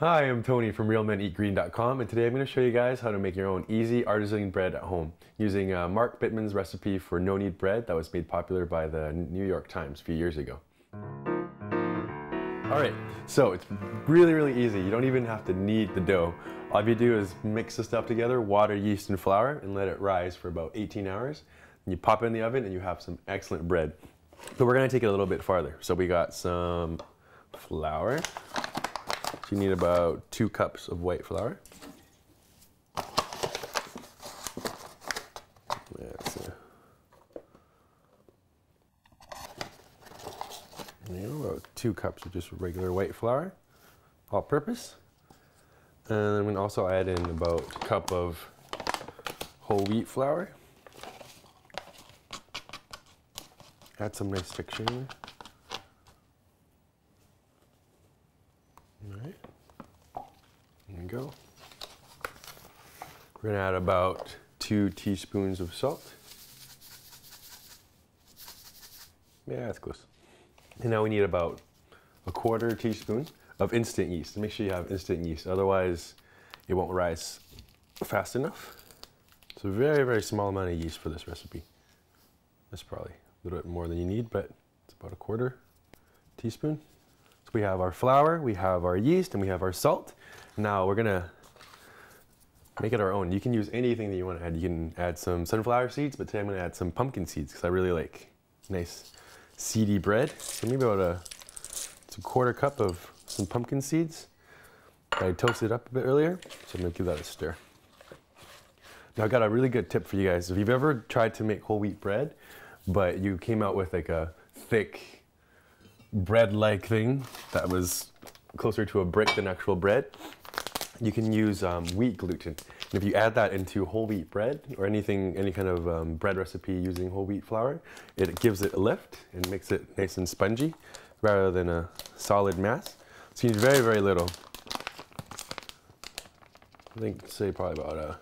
Hi, I'm Tony from RealMenEatGreen.com and today I'm going to show you guys how to make your own easy artisan bread at home using uh, Mark Bittman's recipe for no-knead bread that was made popular by the New York Times a few years ago. Alright, so it's really, really easy. You don't even have to knead the dough. All you do is mix the stuff together, water, yeast, and flour, and let it rise for about 18 hours. And you pop it in the oven and you have some excellent bread. But we're going to take it a little bit farther. So we got some flour. So you need about two cups of white flour. That's a, you about two cups of just regular white flour, all purpose. And then also add in about a cup of whole wheat flour. Add some nice texture in All right. There we go. We're gonna add about two teaspoons of salt. Yeah, that's close. And now we need about a quarter teaspoon of instant yeast. Make sure you have instant yeast, otherwise it won't rise fast enough. It's a very, very small amount of yeast for this recipe. That's probably a little bit more than you need, but it's about a quarter teaspoon. So we have our flour, we have our yeast, and we have our salt. Now we're gonna make it our own. You can use anything that you want to add. You can add some sunflower seeds, but today I'm gonna add some pumpkin seeds because I really like nice seedy bread. So maybe about a, a quarter cup of some pumpkin seeds. I toasted up a bit earlier, so I'm gonna give that a stir. Now I've got a really good tip for you guys. If you've ever tried to make whole wheat bread, but you came out with like a thick bread-like thing that was closer to a brick than actual bread, you can use um, wheat gluten. And if you add that into whole wheat bread or anything, any kind of um, bread recipe using whole wheat flour, it gives it a lift and makes it nice and spongy rather than a solid mass. So you need very, very little. I think, say probably about a,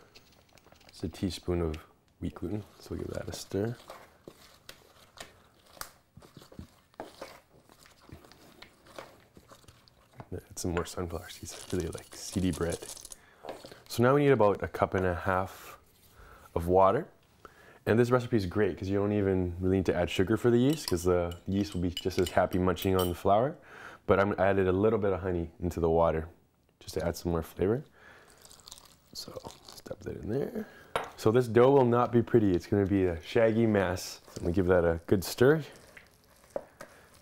a teaspoon of wheat gluten. So we'll give that a stir. Add some more sunflower seeds. Really like seedy bread. So now we need about a cup and a half of water. And this recipe is great because you don't even really need to add sugar for the yeast because the yeast will be just as happy munching on the flour. But I'm added a little bit of honey into the water just to add some more flavor. So step that in there. So this dough will not be pretty. It's going to be a shaggy mess. So I'm to give that a good stir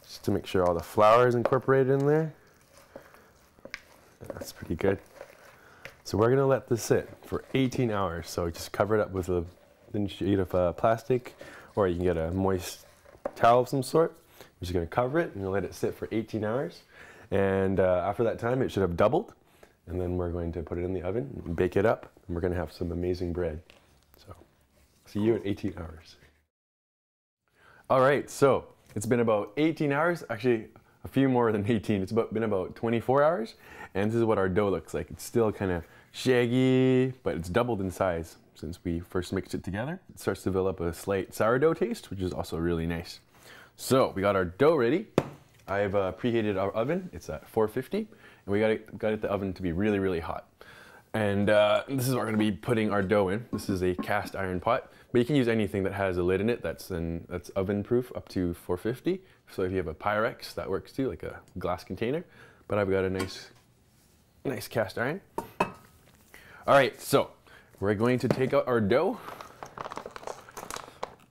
just to make sure all the flour is incorporated in there. Pretty good. So we're gonna let this sit for 18 hours. So just cover it up with a thin sheet of uh, plastic, or you can get a moist towel of some sort. We're just gonna cover it and let it sit for 18 hours. And uh, after that time, it should have doubled. And then we're going to put it in the oven bake it up. And we're gonna have some amazing bread. So see you in 18 hours. All right, so it's been about 18 hours. Actually, a few more than 18. It's about, been about 24 hours, and this is what our dough looks like. It's still kind of shaggy, but it's doubled in size since we first mixed it together. It starts to develop a slight sourdough taste, which is also really nice. So we got our dough ready. I've uh, preheated our oven. It's at 450, and we got it, got it the oven to be really, really hot. And uh, this is where we're gonna be putting our dough in. This is a cast iron pot, but you can use anything that has a lid in it that's in, that's oven proof up to 450. So if you have a Pyrex, that works too, like a glass container. But I've got a nice, nice cast iron. All right, so we're going to take out our dough.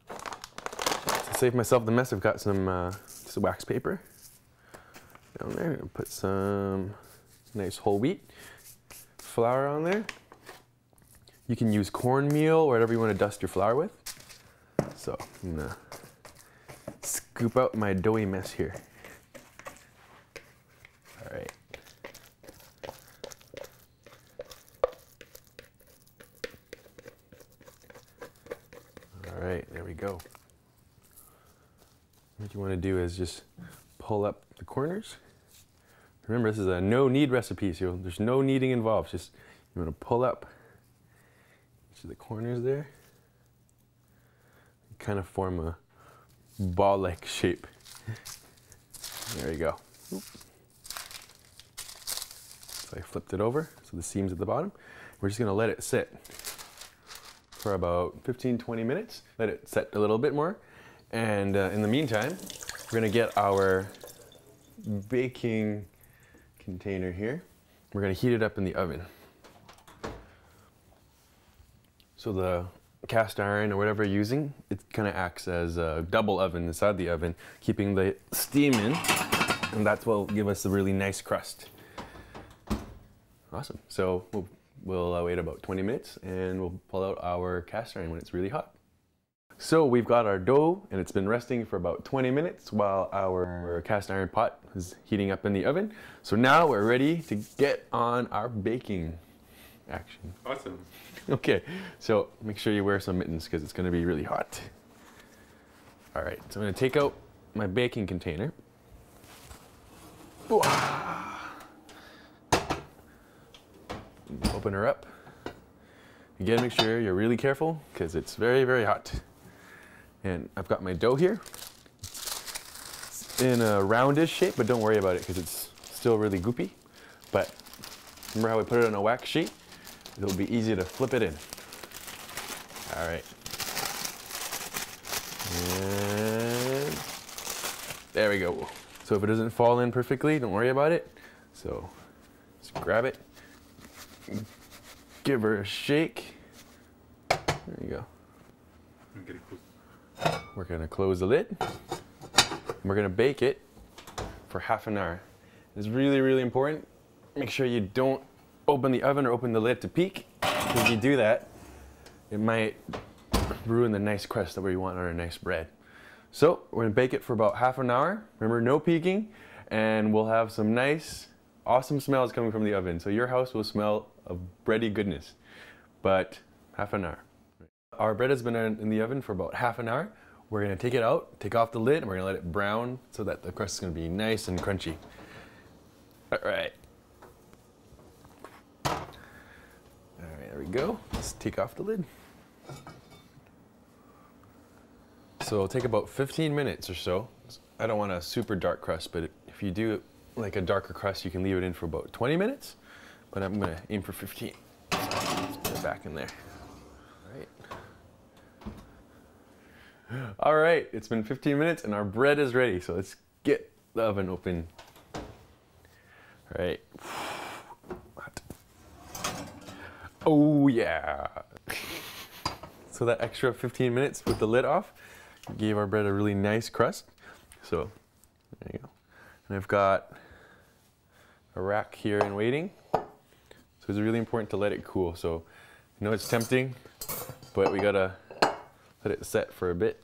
To save myself the mess, I've got some uh, wax paper down there. Put some nice whole wheat flour on there. You can use cornmeal or whatever you want to dust your flour with. So I'm gonna scoop out my doughy mess here. All right. All right, there we go. What you want to do is just pull up the corners. Remember, this is a no knead recipe, so there's no kneading involved. Just you want to pull up of the corners there. Kind of form a ball-like shape. There you go. So I flipped it over, so the seam's at the bottom. We're just gonna let it sit for about 15, 20 minutes. Let it set a little bit more. And uh, in the meantime, we're gonna get our baking container here. We're gonna heat it up in the oven. So the cast iron or whatever you're using, it kind of acts as a double oven inside the oven, keeping the steam in, and that's what will give us a really nice crust. Awesome. So we'll, we'll uh, wait about 20 minutes and we'll pull out our cast iron when it's really hot. So we've got our dough and it's been resting for about 20 minutes while our cast iron pot is heating up in the oven. So now we're ready to get on our baking action. Awesome. Okay, so make sure you wear some mittens because it's going to be really hot. All right, so I'm going to take out my baking container. Open her up. Again, make sure you're really careful because it's very, very hot. And I've got my dough here. It's in a roundish shape, but don't worry about it because it's still really goopy. But remember how we put it on a wax sheet? It'll be easy to flip it in. All right. And there we go. So if it doesn't fall in perfectly, don't worry about it. So just grab it, give her a shake. There you go. We're gonna close the lid. We're gonna bake it for half an hour. It's really, really important. Make sure you don't open the oven or open the lid to peek. If you do that, it might ruin the nice crust that we want on our nice bread. So we're gonna bake it for about half an hour. Remember, no peeking, and we'll have some nice, awesome smells coming from the oven. So your house will smell of bready goodness, but half an hour. Our bread has been in the oven for about half an hour. We're gonna take it out, take off the lid, and we're gonna let it brown so that the crust is gonna be nice and crunchy. All right. All right, there we go. Let's take off the lid. So it'll take about 15 minutes or so. I don't want a super dark crust, but if you do like a darker crust, you can leave it in for about 20 minutes. But I'm gonna aim for 15. So let's put it back in there. All right. All right, it's been 15 minutes and our bread is ready. So let's get the oven open. All right. Hot. Oh yeah. So that extra 15 minutes with the lid off gave our bread a really nice crust. So there you go. And I've got a rack here in waiting. So it's really important to let it cool. So I know it's tempting, but we gotta let it set for a bit.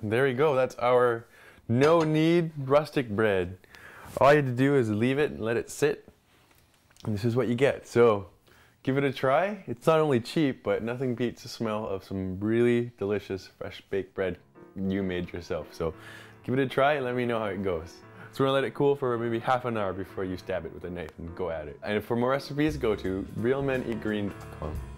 And there you go, that's our no knead rustic bread. All you have to do is leave it and let it sit. And this is what you get. So give it a try. It's not only cheap, but nothing beats the smell of some really delicious fresh baked bread you made yourself. So give it a try and let me know how it goes. So we're gonna let it cool for maybe half an hour before you stab it with a knife and go at it. And for more recipes, go to realmeneatgreen.com.